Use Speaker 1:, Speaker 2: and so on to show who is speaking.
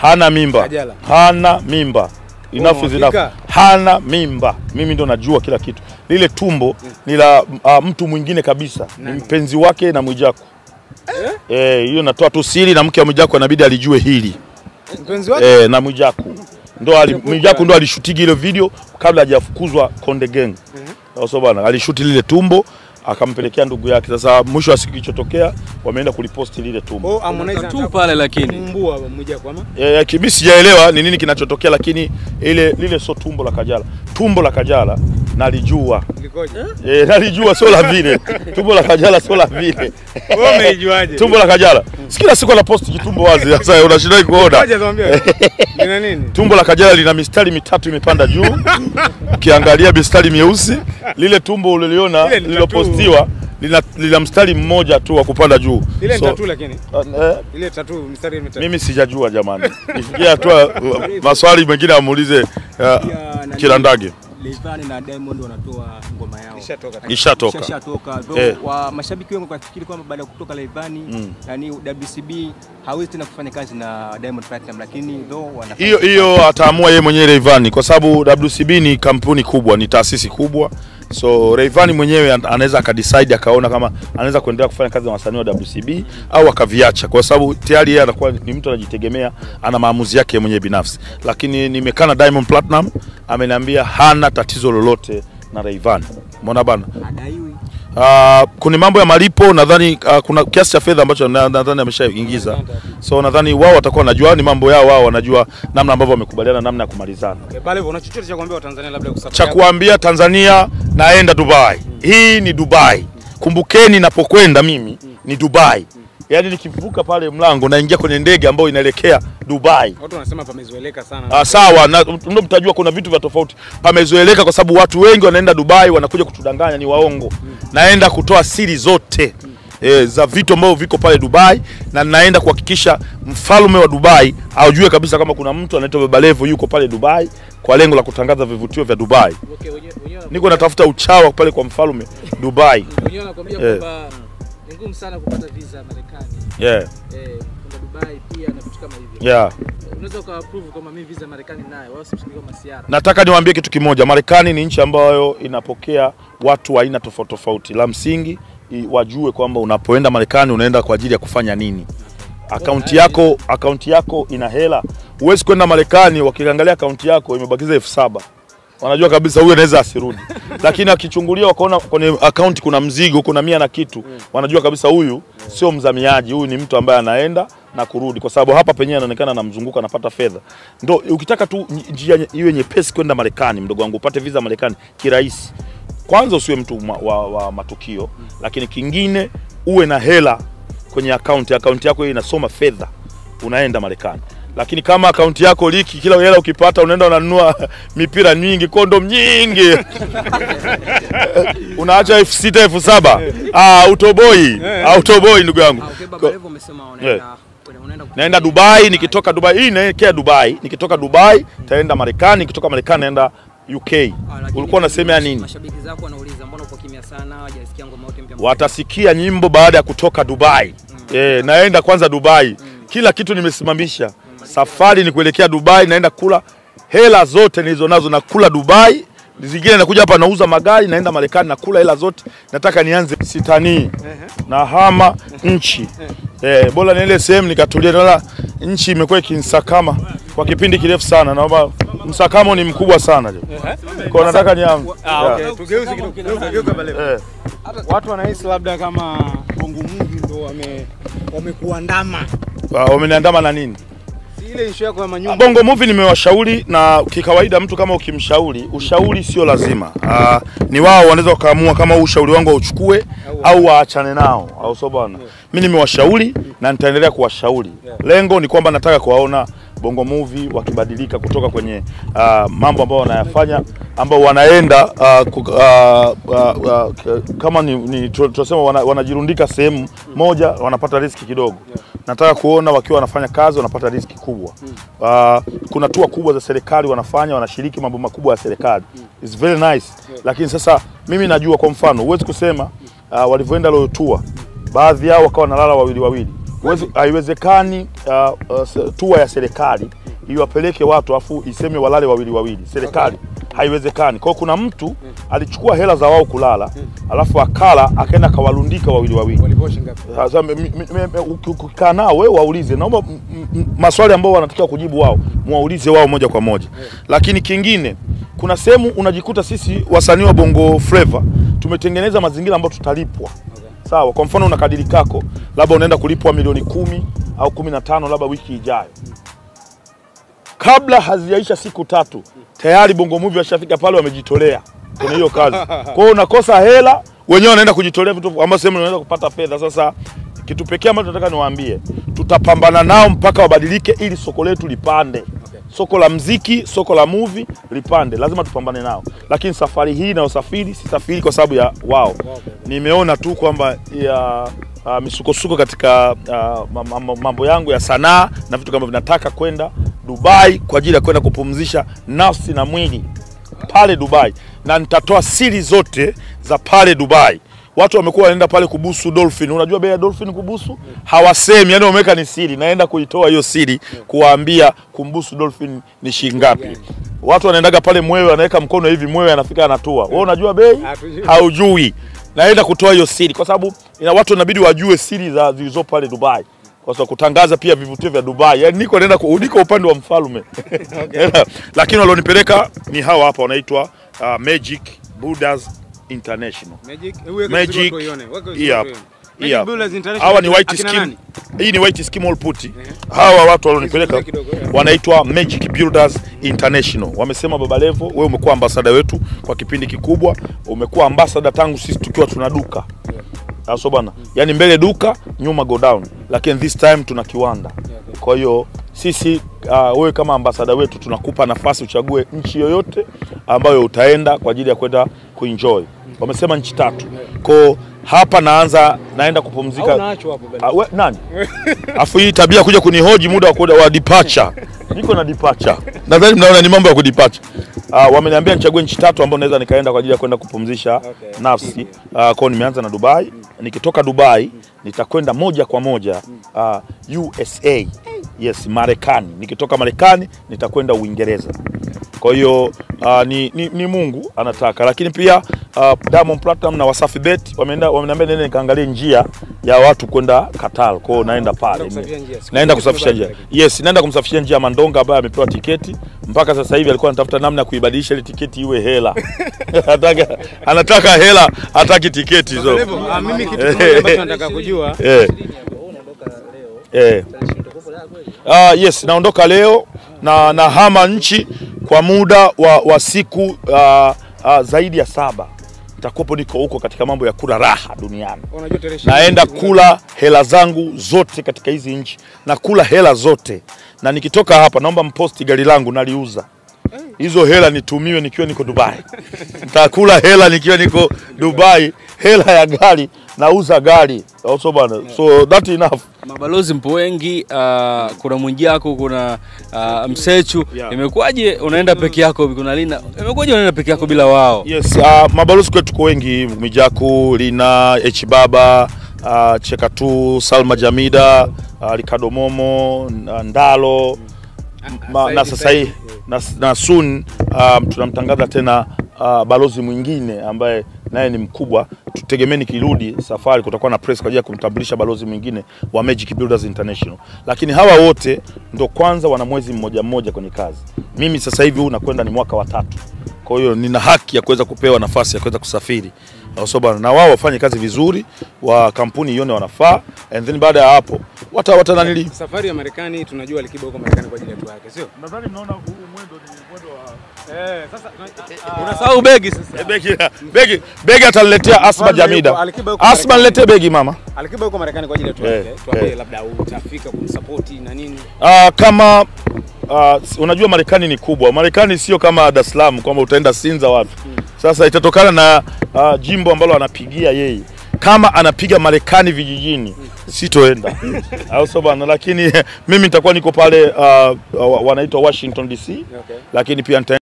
Speaker 1: hana mimba,
Speaker 2: Kajala.
Speaker 1: hana mimba. Enough is enough. Hana mimba, mimi ndo najua kila kitu. Lile tumbo ni la uh, mtu mwingine kabisa, ni mpenzi wake na Mwijaku. Eh, hiyo natoa tu siri, na mke wa Mwijaku anabidi alijue hili
Speaker 2: Mpenzi wake
Speaker 1: eh, na Mwijaku ndo ali, Mwijaku ndo alishutigi ile video kabla hajafukuzwa Konde Gang. Sasa bwana alishuti lile tumbo akampelekea ndugu yake. Sasa mwisho wa siku kilichotokea wameenda kuliposti lile tumbo.
Speaker 2: oh, Harmonize
Speaker 3: tu pale lakini
Speaker 2: Mbua mmoja kwa ama
Speaker 1: Eh, kibi sijaelewa ni nini kinachotokea, lakini ile lile sio tumbo la Kajala. Tumbo la Kajala nalijua eh, nalijua sio la vile. Tumbo la Kajala sio la vile.
Speaker 2: Wewe umeijuaje?
Speaker 1: Tumbo la Kajala Sikila siku anaposti kitumbo wazi. Sasa unashindai kuona.
Speaker 2: Lina nini?
Speaker 1: tumbo la Kajala lina mistari mitatu imepanda juu, ukiangalia mistari mieusi. Lile tumbo uliliona
Speaker 2: Lile
Speaker 1: lililopostiwa lina, lina mstari mmoja tu wa kupanda juu.
Speaker 2: Ile
Speaker 1: So,
Speaker 2: tatu lakini.
Speaker 1: uh, eh,
Speaker 2: Ile tatu mstari mmoja
Speaker 1: mimi sijajua jamani, nifikia hatua uh, maswali mengine amuulize uh, Kilandage.
Speaker 3: Leivani na Diamond wanatoa ngoma yao
Speaker 2: Ishatoka.
Speaker 1: Ishatoka.
Speaker 3: Ishatoka.
Speaker 1: Eh.
Speaker 3: Wa mashabiki wengi wakafikiri kwamba baada ya kutoka Levan
Speaker 1: Mm.
Speaker 3: yani WCB hawezi tena kufanya kazi na Diamond Platinum, lakini though wanafanya
Speaker 1: Hiyo hiyo ataamua yeye mwenyewe Levan kwa sababu WCB ni kampuni kubwa, ni taasisi kubwa, so Rayvanny mwenyewe anaweza akadecide akaona kama anaweza kuendelea kufanya kazi na wasanii wa WCB au akaviacha, kwa sababu tayari yeye anakuwa ni mtu anajitegemea, ana maamuzi yake mwenyewe binafsi. Lakini nimekaa na Diamond Platinum, ameniambia hana tatizo lolote na Rayvanny. Umeona bana?
Speaker 3: adaiwi
Speaker 1: Uh, kuna mambo ya malipo nadhani uh, kuna kiasi cha fedha ambacho nadhani ameshaingiza, so nadhani wao watakuwa wanajua ni mambo yao, wao wanajua namna ambavyo wamekubaliana namna ya kumalizana.
Speaker 2: Okay, Pale una chochote cha kuambia Tanzania, labda.
Speaker 1: Cha kuambia Tanzania, naenda Dubai. Hii ni Dubai, kumbukeni, napokwenda mimi ni Dubai. Yaani nikivuka pale mlango naingia kwenye ndege ambayo inaelekea Dubai.
Speaker 2: Watu wanasema pamezoeleka sana.
Speaker 1: Ah, sawa na ndio mtajua kuna vitu vya tofauti. Pamezoeleka kwa sababu watu wengi wanaenda Dubai wanakuja kutudanganya, ni waongo. Naenda kutoa siri zote e, za vitu ambavyo viko pale Dubai, na naenda kuhakikisha mfalme wa Dubai ajue kabisa kama kuna mtu anaitwa Baba Levo yuko pale Dubai kwa lengo la kutangaza vivutio vya Dubai.
Speaker 4: Okay, unye, unye, unye,
Speaker 1: Niko natafuta uchawa pale kwa mfalme Dubai.
Speaker 4: wenyewe wanakuambia
Speaker 1: Yeah.
Speaker 4: Ni ngumu sana kupata visa Marekani,
Speaker 1: Yeah,
Speaker 4: eh, kwenda Dubai pia na vitu kama hivyo.
Speaker 1: yeah.
Speaker 4: Unaweza ukaapprove kama mimi visa Marekani nayo, wao sifikiri kama siara.
Speaker 1: Nataka niwaambie kitu kimoja. Marekani ni nchi ambayo inapokea watu wa aina tofauti tofauti. La msingi wajue kwamba unapoenda Marekani unaenda kwa ajili ya kufanya nini. Akaunti yako akaunti yako ina hela. Huwezi kwenda Marekani wakiangalia akaunti yako imebakiza elfu saba wanajua kabisa huyu anaweza asirudi, lakini akichungulia wakaona kwenye akaunti kuna mzigo, kuna mia na kitu, wanajua kabisa huyu sio mzamiaji, huyu ni mtu ambaye anaenda na kurudi, kwa sababu hapa penyewe anaonekana anamzunguka, anapata fedha. Ndo ukitaka tu nj- njia iwe nyepesi kwenda Marekani, mdogo wangu, upate viza Marekani kirahisi, kwanza usiwe mtu wa, wa, wa matukio, lakini kingine uwe na hela kwenye akaunti, akaunti yako hiyo inasoma fedha, unaenda Marekani. Lakini kama akaunti yako liki, kila hela ukipata unaenda unanunua mipira nyingi, kondom nyingi unaacha elfu sita elfu saba ah, utoboi ah, utoboi ndugu yangu.
Speaker 3: Ah, kufanya-
Speaker 1: Naenda Dubai, nikitoka Dubai hii naelekea Dubai, nikitoka Dubai taenda Marekani, nikitoka Marekani naenda UK.
Speaker 5: Ah,
Speaker 1: Ulikuwa unasemea nini?
Speaker 5: Mashabiki zako wanauliza mbona uko kimya sana, hajasikia ngoma yote mpya.
Speaker 1: watasikia nyimbo baada ya kutoka Dubai. Mm. Eh, naenda kwanza Dubai. Mm. Kila kitu nimesimamisha. Safari ni kuelekea Dubai, naenda kula hela zote nilizo nazo na kula Dubai. Zingine nakuja hapa nauza magari, naenda Marekani na kula hela zote. Nataka nianze sitanii na hama nchi. Eh, bora niende sehemu nikatulia. Naona nchi imekuwa ikinisakama kwa kipindi kirefu sana. Naomba msakamo ni mkubwa sana. leo. Kwa nataka ni
Speaker 2: Ah, okay. Tugeuze kidogo. Tugeuka geuka pale.
Speaker 1: Eh.
Speaker 2: Watu wanahisi labda kama Bongo Movie ndo wame wamekuandama.
Speaker 1: Ah, Wameniandama na nini?
Speaker 2: Ile issue yako ya manyumba.
Speaker 1: Bongo Movie nimewashauri, na kikawaida mtu kama ukimshauri, ushauri sio lazima. Aa, ni wao wanaweza wakaamua kama ushauri wangu auchukue au waachane nao, au sio bwana? Mimi nimewashauri na nitaendelea kuwashauri. Lengo ni kwamba nataka kuwaona Bongo Movie wakibadilika kutoka kwenye uh, mambo ambayo wanayafanya ambao wanaenda uh, ku, uh, uh, uh, kama ni, ni tunasema wanajirundika wana, wanajirundika sehemu moja wanapata riski kidogo. Nataka kuona wakiwa wanafanya kazi wanapata riski kubwa. mm. Uh, kuna tua kubwa za serikali wanafanya, wanashiriki mambo makubwa ya serikali. mm. It's very nice. yeah. Lakini sasa mimi najua kwa mfano, huwezi kusema uh, walivyoenda Royal tua baadhi yao wakawa wanalala wawili wawili haiwezekani uh, uh, tua ya serikali iwapeleke watu afu iseme walale wawili wawili, serikali haiwezekani. Kwa hiyo kuna mtu alichukua hela za wao kulala, alafu akala akaenda akawalundika wawili wawili. Sasa ukikaa nao wewe waulize, naomba maswali ambao wanatakiwa kujibu wao mwaulize wao moja kwa moja. Lakini kingine, kuna sehemu unajikuta sisi wasanii wa Bongo Flava tumetengeneza mazingira ambayo tutalipwa sawa. Kwa mfano una kadiri kako, labda unaenda kulipwa milioni kumi au kumi na tano labda wiki ijayo, kabla hazijaisha siku tatu tayari Bongo Movie washafika pale wamejitolea kwenye hiyo kazi. Kwa hiyo unakosa hela, wenyewe wanaenda kujitolea vitu ambazo sehemu unaweza kupata fedha. Sasa kitu pekee ambacho nataka niwaambie, tutapambana nao mpaka wabadilike, ili soko letu lipande. Soko la mziki, soko la movie lipande, lazima tupambane nao. Lakini safari hii nayosafiri, sisafiri kwa sababu ya wao, nimeona tu kwamba ya uh, misukosuko katika uh, ma- ma- mambo yangu ya sanaa na vitu kama vinataka kwenda Dubai kwa ajili ya kwenda kupumzisha nafsi na mwili pale Dubai, na nitatoa siri zote za pale Dubai. Watu wamekuwa wanaenda pale kubusu dolphin. Unajua bei ya dolphin kubusu? Hawasemi, yani wameweka ni siri. Naenda kuitoa hiyo siri, kuwaambia kumbusu dolphin ni shilingi ngapi. Watu wanaendaga pale mwewe, anaweka mkono hivi, mwewe anafika anatua. Wewe unajua bei? Haujui. Naenda kutoa hiyo siri kwa sababu ina watu inabidi wajue siri za zilizopo pale Dubai. Kwa sababu kutangaza pia vivutio vya Dubai. Yaani niko naenda niko upande wa mfalme. Lakini walionipeleka ni hawa hapa wanaitwa uh, Magic Buddhas International.
Speaker 2: Magic, weka
Speaker 1: Magic,
Speaker 2: yeah. International
Speaker 1: Hawa ni white
Speaker 2: skin.
Speaker 1: Hii ni white skin all putty. Hawa watu walionipeleka
Speaker 2: eh.
Speaker 1: wanaitwa Magic Builders International. Wamesema Baba Levo, wewe umekuwa ambasada wetu kwa kipindi kikubwa, umekuwa ambasada tangu sisi tukiwa tuna duka. Sasa bana. Yaani mbele duka, nyuma go down. Lakini this time tuna kiwanda. Kwa hiyo sisi uh, wewe kama ambasada wetu tunakupa nafasi uchague nchi yoyote ambayo utaenda kwa ajili ya kwenda kuenjoy. Wamesema nchi tatu. Kwa hapa naanza naenda kupumzika. Ah, we, nani? Afu hii tabia kuja kunihoji muda wa departure. Niko na departure. Nadhani mnaona ni mambo ya kudipacha. Uh, wameniambia nichague nchi tatu ambazo naweza nikaenda kwa ajili ya kwenda kupumzisha
Speaker 2: Okay.
Speaker 1: nafsi. Uh, kwao nimeanza na Dubai. Nikitoka Dubai nitakwenda moja kwa moja uh, USA. Yes, Marekani. Nikitoka Marekani nitakwenda Uingereza. Kwa hiyo uh, ni, ni, ni Mungu anataka, lakini pia uh, Diamond Platinum na Wasafi Bet wameenda wameniambia nene nikaangalie njia ya watu kwenda Katal. Kwa hiyo naenda pale, naenda kusafisha njia. Yes, naenda kumsafishia njia Mandonga ambaye amepewa tiketi. Mpaka sasa hivi alikuwa anatafuta namna ya kuibadilisha ile tiketi iwe hela. anataka, anataka hela, hataki tiketi hizo.
Speaker 2: Ah, mimi kitu ambacho nataka kujua
Speaker 1: Eh, eh. Ah, yes, naondoka leo na hama nchi kwa muda wa, wa siku uh, uh, zaidi ya saba. Nitakuwepo niko huko katika mambo ya kula raha duniani. Naenda kula hela zangu zote katika hizi nchi, na kula hela zote, na nikitoka hapa naomba mposti gari langu naliuza hizo hela nitumiwe nikiwa niko Dubai. Nitakula hela nikiwa niko Dubai, hela ya gari nauza gari. Also bana, so that enough.
Speaker 6: Mabalozi mpo wengi, uh, kuna Mwijaku, kuna uh, Msechu.
Speaker 1: Yeah.
Speaker 6: Imekuwaje unaenda peke yako? Kuna Lina, imekuwaje unaenda peke yako bila wao?
Speaker 1: Yes, uh, mabalozi kwetu tuko wengi, Mijaku, Lina, H Baba, uh, Chekatu, Salma Jamida, uh, Ricardo Momo, na Ndalo ma, na sasa hii na, na soon um, tunamtangaza tena uh, balozi mwingine ambaye naye ni mkubwa. Tutegemeni kirudi safari kutakuwa na press kwa ajili ya kumtambulisha balozi mwingine wa Magic Builders International. Lakini hawa wote ndo kwanza wana mwezi mmoja mmoja kwenye kazi. Mimi sasa hivi huu nakwenda ni mwaka wa tatu, kwa hiyo nina haki ya kuweza kupewa nafasi ya kuweza kusafiri na wao wafanye kazi vizuri, wa kampuni ione wanafaa, and then baada ya hapo wata wata watananili
Speaker 2: safari ya Marekani tunajua Alikiba huko Marekani kwa ajili ya tour yake, sio?
Speaker 1: Nadhani mnaona huu mwendo ni mwendo wa
Speaker 2: Eh, sasa
Speaker 6: Unasahau begi sasa.
Speaker 1: Eh, begi begi begi ataletea Asma Jamida. Asma niletee begi mama.
Speaker 2: Alikiba huko Marekani kwa ajili ya tour
Speaker 1: Eh,
Speaker 2: yake. Tuambie
Speaker 1: eh.
Speaker 2: labda utafika kumsupport na nini?
Speaker 1: Ah, kama Uh, unajua Marekani ni kubwa. Marekani sio kama Dar es Salaam kwamba utaenda Sinza wapi. Sasa itatokana na uh, jimbo ambalo anapigia yeye. Kama anapiga Marekani vijijini sitoenda, au sio bana? Lakini mimi nitakuwa niko pale uh, wanaitwa Washington DC,
Speaker 2: Okay.
Speaker 1: lakini pia nita